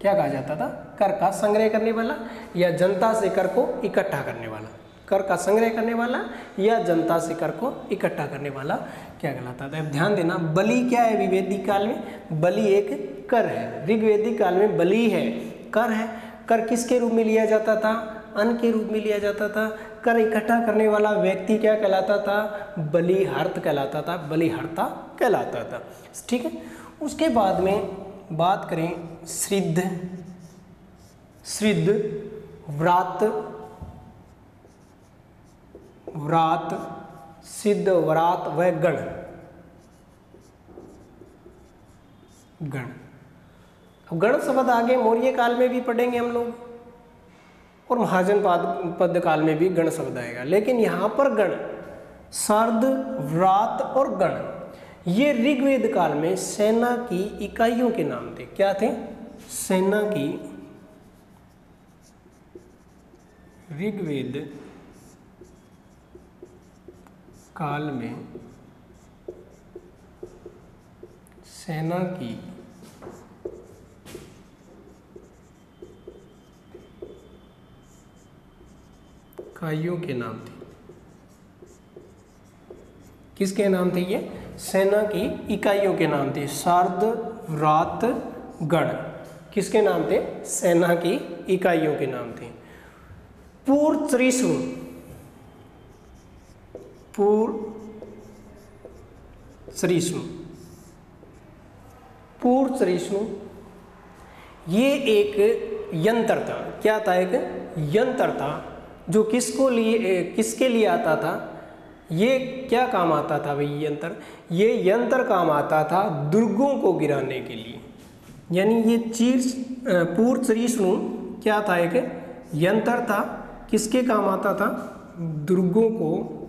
क्या कहा जाता था? कर का संग्रह करने वाला या जनता से कर को इकट्ठा करने वाला? कर का संग्रह करने वाला या जनता से कर को इकट्ठा करने वाला? क्या कहलाता था? अब ध्यान देना, बलि क्या है विवेदिक काल में? बलि एक कर है। ऋग्वेदिक काल में बलि है, कर है। कर किसके रूप में लिया जाता था? अन्न के रूप में लिया जाता था। कर इकट्ठा करने वाला व्यक्ति क्या कहलाता था? बलिहार्थ कहलाता था, बलिहर्ता कहलाता था। ठीक है? उसके बाद में बात करें सिद्ध श्रिद्ध व्रात व्रात, सिद्ध, व्रात व गण। गण। अब गण शब्द आगे मौर्य काल में भी पढ़ेंगे हम लोग, और महाजन पद पद काल में भी गण शब्द आएगा। लेकिन यहाँ पर गण सर्द व्रात और गण। ये ऋग्वेद काल में सेना की इकाइयों के नाम थे। क्या थे? सेना की ऋग्वेद काल में सेना की इकाइयों के नाम थे। किसके नाम थे ये? सेना की इकाइयों के नाम थे शारद व्रात गण। किसके नाम थे? सेना की इकाइयों के नाम थे। पूर्व त्रिशु पूर्व सरिष्णु पूर्व सरिष्णु ये एक यंत्र था। क्या था एक? यंत्र था, जो किसको लिए, किसके लिए आता था? ये क्या काम आता था भाई यंत्र? ये यंत्र काम आता था दुर्गों को गिराने के लिए। यानी ये चीर पूर्व सरिष्णु क्या था एक? यंत्र था। किसके काम आता था? दुर्गों को।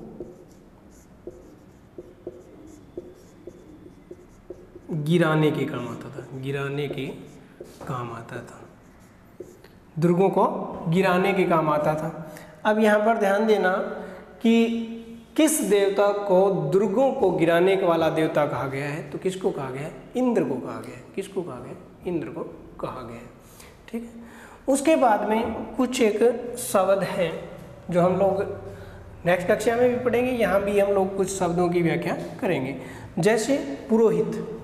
गिराने के काम आता था, गिराने के काम आता था। दुर्गों को गिराने के काम आता था। अब यहाँ पर ध्यान देना कि किस देवता को दुर्गों को गिराने वाला देवता कहा गया है? तो किसको कहा गया है? इंद्र को कहा गया है। किसको कहा गया है? इंद्र को कहा गया है। ठीक है? उसके बाद में कुछ एक शब्द हैं जो हम लोग नेक्स्ट कक्षा में भी पढ़ेंगे। यहाँ भी हम लोग कुछ शब्दों की व्याख्या करेंगे। जैसे पुरोहित।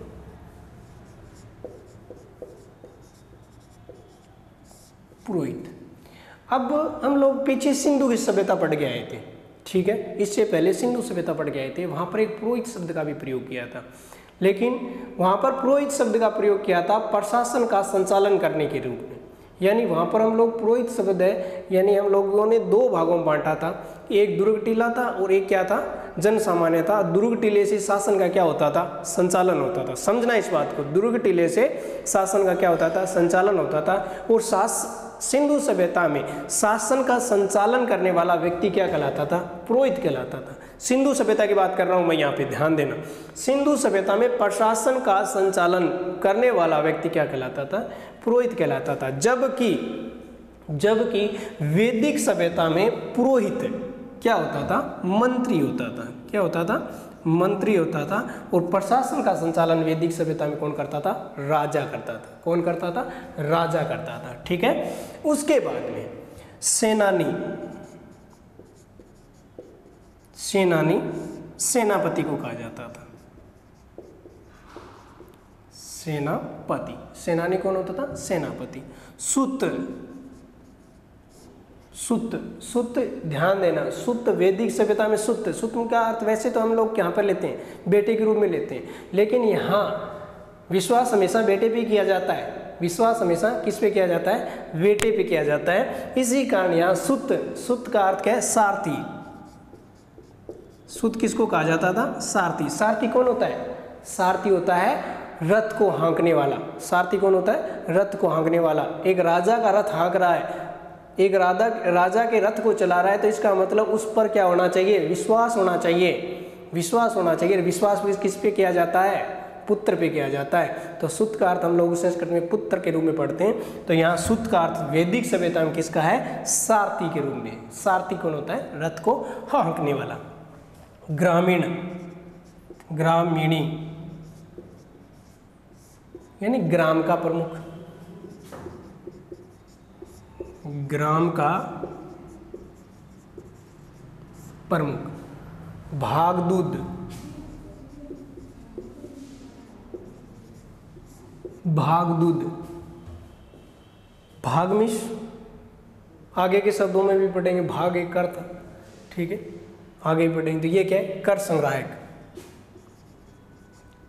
पुरोहित। अब हम लोग पीछे सिंधु की सभ्यता पढ़ के आए थे। ठीक है? इससे पहले सिंधु सभ्यता पढ़ के आए थे, वहाँ पर एक पुरोहित शब्द का भी प्रयोग किया था। लेकिन वहाँ पर पुरोहित शब्द का प्रयोग किया था प्रशासन का संचालन करने के रूप में। यानी वहाँ पर हम लोग पुरोहित शब्द है, यानी हम लोगों ने दो भागों में बांटा था। एक दुर्ग टीला था और एक क्या था? जन सामान्य था। दुर्ग टीले से शासन का क्या होता था? संचालन होता था। समझना इस बात को। दुर्ग टीले से शासन का क्या होता था? संचालन होता था। और शास सिंधु सभ्यता में शासन का संचालन करने वाला व्यक्ति क्या कहलाता था? पुरोहित कहलाता था। सिंधु सभ्यता की बात कर रहा हूँ मैं यहाँ पे, ध्यान देना। सिंधु सभ्यता में प्रशासन का संचालन करने वाला व्यक्ति क्या कहलाता था? पुरोहित कहलाता था। जबकि जबकि वैदिक सभ्यता में पुरोहित क्या होता था? मंत्री होता था। क्या होता था? मंत्री होता था और प्रशासन का संचालन वैदिक सभ्यता में कौन करता था? राजा करता था। कौन करता था? राजा करता था। ठीक है? उसके बाद में सेनानी सेनानी सेनापति को कहा जाता था। सेनापति। सेनानी कौन होता था? सेनापति। सुत सुत सुत ध्यान देना सुत वैदिक सभ्यता में सुत सुत का अर्थ वैसे तो हम लोग यहाँ पर लेते हैं, बेटे के रूप में लेते हैं, लेकिन यहाँ विश्वास हमेशा बेटे पे किया जाता है, विश्वास हमेशा किस पे किया जाता है? बेटे पे किया जाता है, इसी कारण यहाँ सुत सुत का अर्थ क्या है? सारथी। सुत किसको कहा जाता था? सारथी। सारथी कौन होता है? सारथी होता है रथ को हाँकने वाला। सारथी कौन होता है? रथ को हाँकने वाला। एक राजा का रथ हाँक रहा है एक राधा, राजा के रथ को चला रहा है तो इसका मतलब उस पर क्या होना चाहिए? विश्वास होना चाहिए। विश्वास होना चाहिए। विश्वास किस पे किया जाता है? पुत्र पे किया जाता है। तो सुत का अर्थ हम लोग संस्कृत में पुत्र के रूप में पढ़ते हैं। तो यहाँ सुत का अर्थ वैदिक सभ्यता में किसका है? सारथी के रूप में। सारथी कौन होता है? रथ को हाँकने वाला। ग्रामीण। ग्रामीणी। यानी ग्राम का प्रमुख। ग्राम का प्रमुख। भागदूत। भागदूत। भागमिश। आगे के शब्दों में भी पढ़ेंगे, भाग एक अर्थ, ठीक है? आगे भी पढ़ेंगे तो ये क्या है? कर संग्राहक।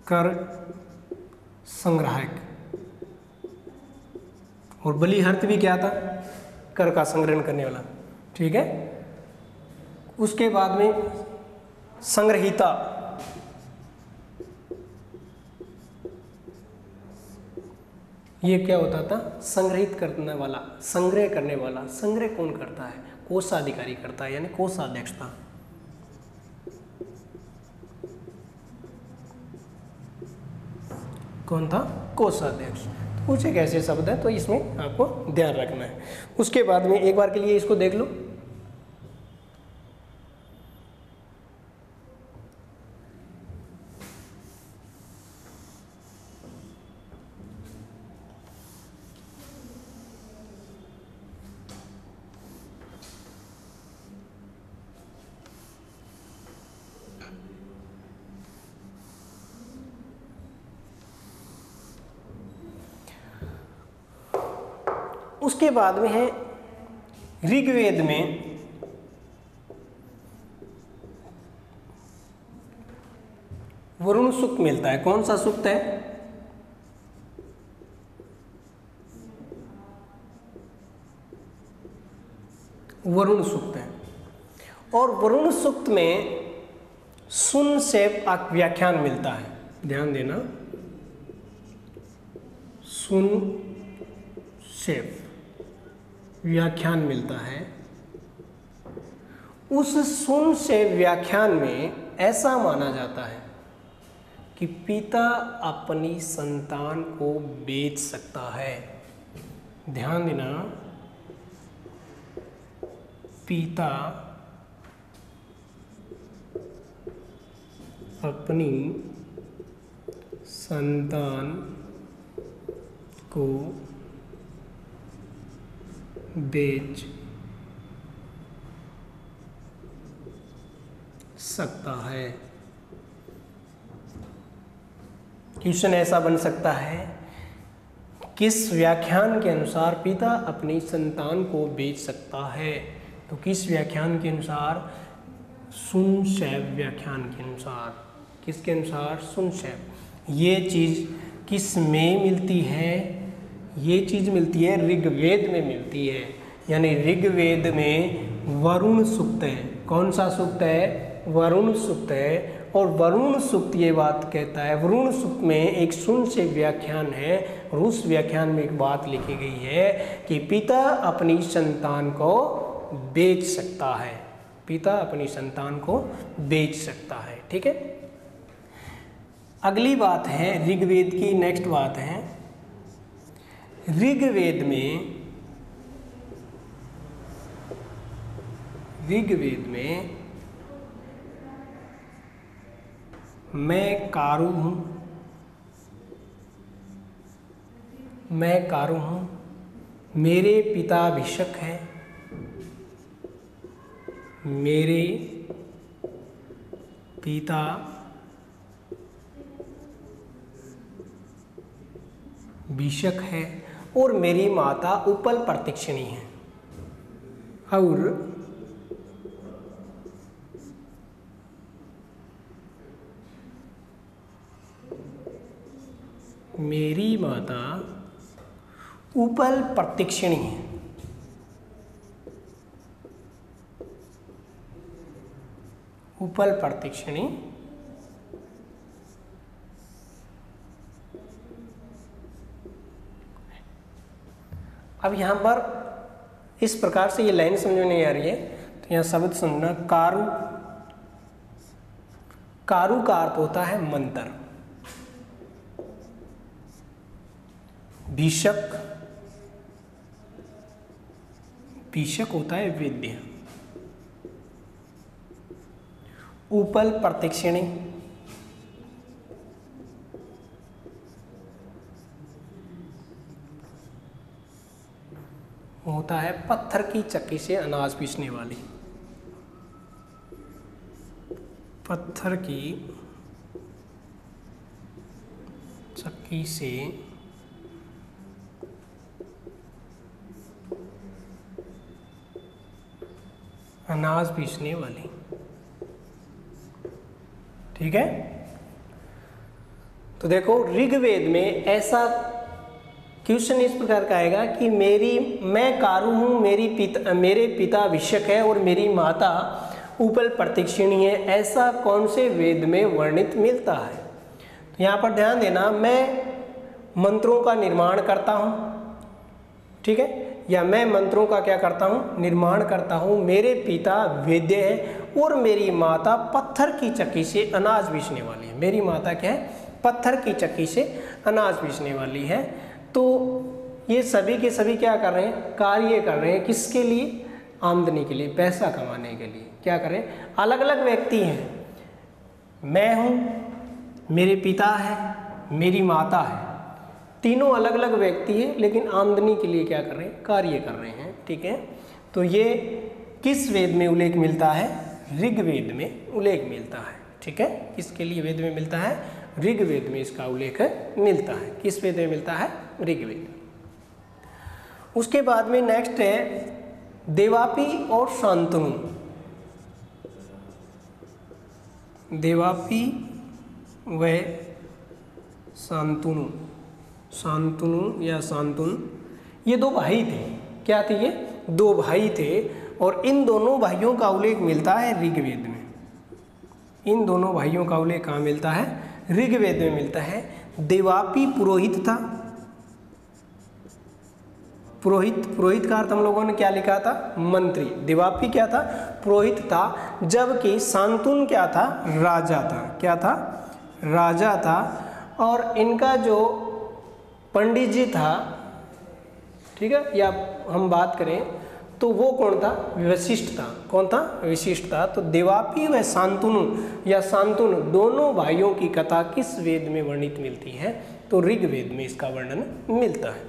कर संग्राहक। और बलिहर्त भी क्या था? कर का संग्रहण करने वाला। ठीक है? उसके बाद में संग्रहिता। ये क्या होता था? संग्रहित करने वाला, संग्रह करने वाला। संग्रह कौन करता है? कोषाधिकारी करता है, यानी कोषाध्यक्ष था कौन था? कोषाध्यक्ष। कुछ एक ऐसे शब्द है तो इसमें आपको ध्यान रखना है। उसके बाद में एक बार के लिए इसको देख लो उसके बाद में है। ऋग्वेद में वरुण सूक्त मिलता है। कौन सा सूक्त है? वरुण सुक्त है। और वरुण सुक्त में सुन से व्याख्यान मिलता है। ध्यान देना। सुन शेफ व्याख्यान मिलता है। उस सुन से व्याख्यान में ऐसा माना जाता है कि पिता अपनी संतान को बेच सकता है। ध्यान देना, पिता अपनी संतान को बेच सकता है। क्वेश्चन ऐसा बन सकता है, किस व्याख्यान के अनुसार पिता अपनी संतान को बेच सकता है? तो किस व्याख्यान के अनुसार? सुन शैव व्याख्यान के अनुसार। किसके अनुसार? सुन शैव ये चीज़ किसमें मिलती है? ये चीज़ मिलती है, ऋग्वेद में मिलती है। यानी ऋग्वेद में वरुण सुक्त है। कौन सा सुक्त है? वरुण सुक्त है। और वरुण सुक्त ये बात कहता है, वरुण सुक्त में एक सुन से व्याख्यान है। और उस व्याख्यान में एक बात लिखी गई है कि पिता अपनी संतान को बेच सकता है। पिता अपनी संतान को बेच सकता है, ठीक है? अगली बात है, ऋग्वेद की नेक्स्ट बात है। ऋग्वेद में ऋग्वेद में मैं कारू हूँ, मैं कारू हूँ, मेरे पिता भिषक हैं, मेरे पिता भिषक है। और मेरी माता उपल प्रतीक्षिणी है। और? मेरी माता उपल प्रतीक्षिणी है। उपल प्रतीक्षिणी अब यहाँ पर इस प्रकार से ये लाइन समझ में नहीं आ रही है तो यहाँ शब्द सुनना कारू कारू का अर्थ होता है मंत्र। भीषक भीषक होता है वेद्य। उपल प्रतीक्षिणी होता है पत्थर की चक्की से अनाज पीसने वाली। पत्थर की चक्की से अनाज पीसने वाली। ठीक है? तो देखो ऋग्वेद में ऐसा क्वेश्चन इस प्रकार का आएगा कि मेरी, मैं कारू हूँ, मेरी पिता, मेरे पिता विषक है और मेरी माता उपल प्रतीक्षिणी है। ऐसा कौन से वेद में वर्णित मिलता है? तो यहाँ पर ध्यान देना, मैं मंत्रों का निर्माण करता हूँ, ठीक है? या मैं मंत्रों का क्या करता हूँ? निर्माण करता हूँ। मेरे पिता वेद्य हैं और मेरी माता पत्थर की चक्की से अनाज बीसने वाली है। मेरी माता क्या है? पत्थर की चक्की से अनाज बीसने वाली है। तो ये सभी के सभी क्या कर रहे हैं? कार्य कर रहे हैं किसके लिए? आमदनी के लिए, पैसा कमाने के लिए। क्या करें अलग अलग व्यक्ति हैं। मैं हूँ, मेरे पिता है, मेरी माता है। तीनों अलग अलग व्यक्ति हैं, लेकिन आमदनी के लिए क्या कर रहे हैं? कार्य कर रहे हैं, ठीक है? तो ये किस वेद में उल्लेख मिलता है? ऋग्वेद में उल्लेख मिलता है, ठीक है? किसके लिए वेद में मिलता है? ऋग्वेद में इसका उल्लेख मिलता है। किस वेद में मिलता है? ऋग्वेद उसके बाद में नेक्स्ट है, देवापी और शांतनु। देवापी व शांतनु। शांतनु या शांतुन, ये दो भाई थे। क्या थे ये? दो भाई थे और इन दोनों भाइयों का उल्लेख मिलता है ऋग्वेद में। इन दोनों भाइयों का उल्लेख कहाँ मिलता है? ऋग्वेद में मिलता है। देवापी पुरोहित था पुरोहित पुरोहित का अर्थ हम लोगों ने क्या लिखा था? मंत्री। दिवापी क्या था? पुरोहित था, जबकि सांतुन क्या था? राजा था। क्या था? राजा था। और इनका जो पंडित जी था, ठीक है, या हम बात करें तो वो कौन था? वशिष्ठ था। कौन था? विशिष्ट था। तो देवापी व शांतनु या शांतनु दोनों भाइयों की कथा किस वेद में वर्णित मिलती है? तो ऋग्वेद में इसका वर्णन मिलता है।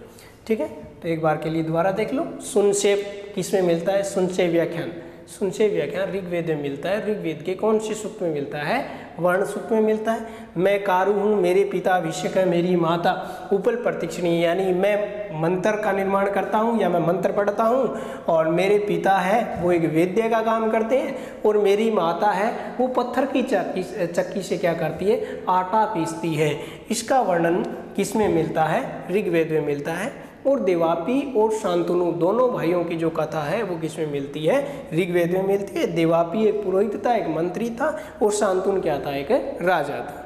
ठीक है? तो एक बार के लिए दोबारा देख लो। सुनसेप किसमें मिलता है? सुनसे व्याख्यान। सुनसे व्याख्यान ऋग्वेद में मिलता है। ऋग्वेद के कौन से सूक्त में मिलता है? वर्ण सूक्त में मिलता है। मैं कारू हूँ, मेरे पिता अभिषेक है, मेरी माता उपल प्रतीक्षणी यानी मैं मंत्र का निर्माण करता हूँ या मैं मंत्र पढ़ता हूँ और मेरे पिता है, वो एक वेद्य का काम करते हैं और मेरी माता है, वो पत्थर की चक्की चक्की से क्या करती है? आटा पीसती है। इसका वर्णन किसमें मिलता है? ऋग्वेद में मिलता है। और देवापी और शांतनु दोनों भाइयों की जो कथा है, वो किसमें मिलती है? ऋग्वेद में मिलती है। देवापी एक पुरोहित था, एक मंत्री था और शांतनु क्या था? एक राजा था।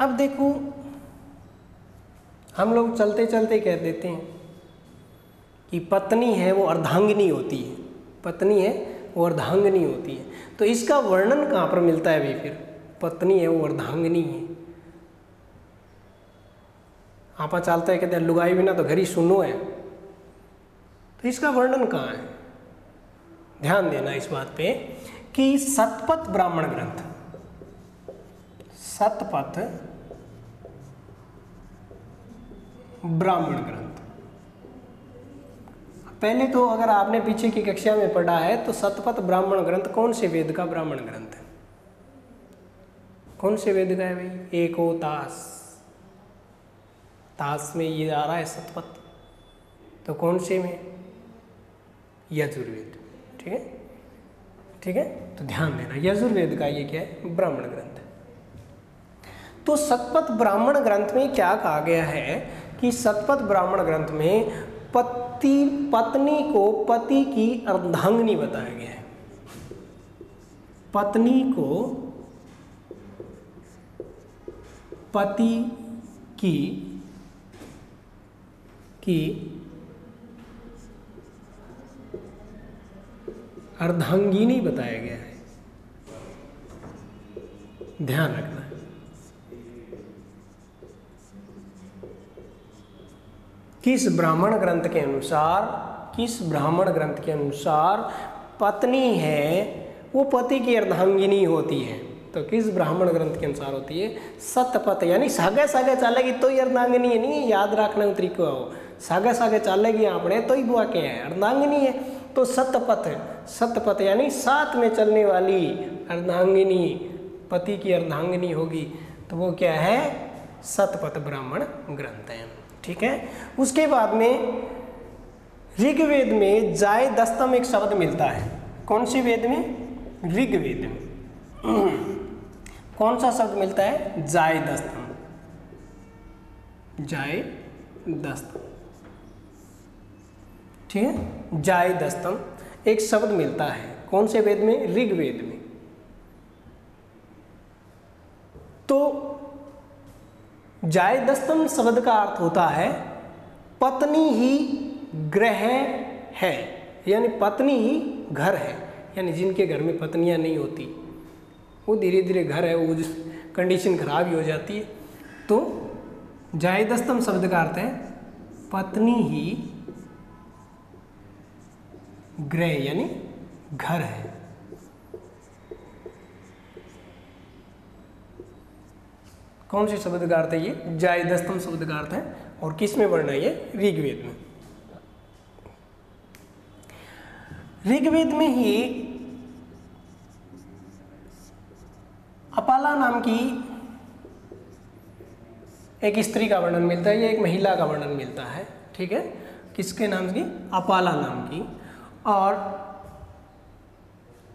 अब देखो, हम लोग चलते चलते कह देते हैं। कि पत्नी है वो अर्धांगिनी होती है। पत्नी है वो अर्धांगिनी होती है। तो इसका वर्णन कहाँ पर मिलता है भाई फिर? पत्नी है वो अर्धांगिनी है। आपा चालता है, कहते हैं, लुगाई बिना तो घर सुनो है। तो इसका वर्णन कहाँ है? ध्यान देना इस बात पे कि सतपथ ब्राह्मण ग्रंथ। सतपथ ब्राह्मण ग्रंथ। पहले तो अगर आपने पीछे की कक्षा में पढ़ा है तो सतपथ ब्राह्मण ग्रंथ, कौन से वेद का ब्राह्मण ग्रंथ है? कौन से वेद का है भाई? एको तास। तास में ये आ रहा है सतपथ। तो कौन से में? यजुर्वेद। ठीक है? ठीक है? तो ध्यान देना, यजुर्वेद का ये क्या है? ब्राह्मण ग्रंथ तो सतपथ ब्राह्मण ग्रंथ में क्या कहा गया है कि सतपथ ब्राह्मण ग्रंथ में पति पत्नी को पति की अर्धांगनी बताया गया है। पत्नी को पति की की अर्धांगिनी बताया गया है। ध्यान रखना। किस ब्राह्मण ग्रंथ के अनुसार, किस ब्राह्मण ग्रंथ के अनुसार पत्नी है, वो पति की अर्धांगिनी होती है। तो किस ब्राह्मण ग्रंथ के अनुसार होती है? सतपथ, यानी सागे सागे चलेगी तो ही अर्धांगिनी है, नहीं, याद रखने तरीको हो सागे सागे चलेगी आपने तो ही बुआ के है? अर्धांगिनी है। तो सतपथ सतपथ, यानी साथ में चलने वाली अर्धांगिनी, पति की अर्धांगिनी होगी। तो वो क्या है? सतपथ ब्राह्मण ग्रंथ है। ठीक है? उसके बाद में ऋग्वेद में जाय दस्तम एक शब्द मिलता है। कौन से वेद में? ऋग्वेद में। कौन सा शब्द मिलता है? जाय दस्तम जाय दस्तम ठीक है? जाय दस्तम एक शब्द मिलता है। कौन से वेद में? ऋग्वेद में। तो जाय दस्तम शब्द का अर्थ होता है, पत्नी ही ग्रह है, यानी पत्नी ही घर है, यानी जिनके घर में पत्नियाँ नहीं होती, वो धीरे धीरे घर है, वो जिस कंडीशन खराब ही हो जाती है। तो जायदस्तम शब्द का अर्थ है, पत्नी ही ग्रह, यानी घर है। कौन से शब्द का अर्थ है ये? जायदस्तम शब्द का अर्थ है। और किसमें वर्ण है ये? ऋग्वेद में। ऋग्वेद में ही अपाला नाम की एक स्त्री का वर्णन मिलता है या एक महिला का वर्णन मिलता है। ठीक है? किसके नाम की? अपाला नाम की। और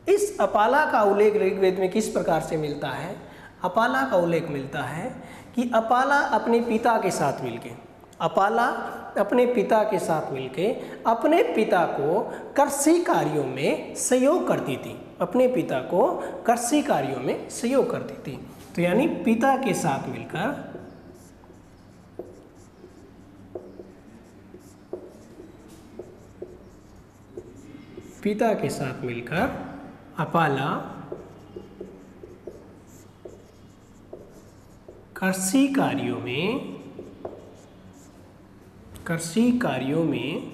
इस अपाला का उल्लेख ऋग्वेद में किस प्रकार से मिलता है? अपाला का उल्लेख मिलता है कि अपाला अपने पिता के साथ मिलके, अपाला अपने पिता के साथ मिलके अपने पिता को कृषि कार्यों में सहयोग करती थी। अपने पिता को कृषि कार्यों में सहयोग करती थी। तो यानी पिता के साथ मिलकर पिता के साथ मिलकर अपाला कृषि कार्यों में, कृषि कार्यों में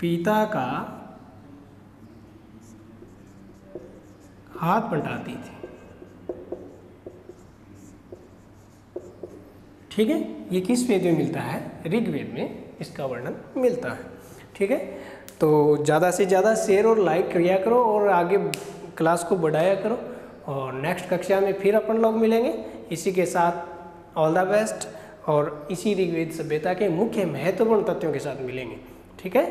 पिता का हाथ बंटाती थी। ठीक है? ये किस वेद में मिलता है? ऋग्वेद में इसका वर्णन मिलता है। ठीक है? तो ज़्यादा से ज़्यादा शेयर और लाइक किया करो और आगे क्लास को बढ़ाया करो। और नेक्स्ट कक्षा में फिर अपन लोग मिलेंगे। इसी के साथ ऑल द बेस्ट और इसी ऋग्वेद सभ्यता के मुख्य महत्वपूर्ण तथ्यों के साथ मिलेंगे। ठीक है?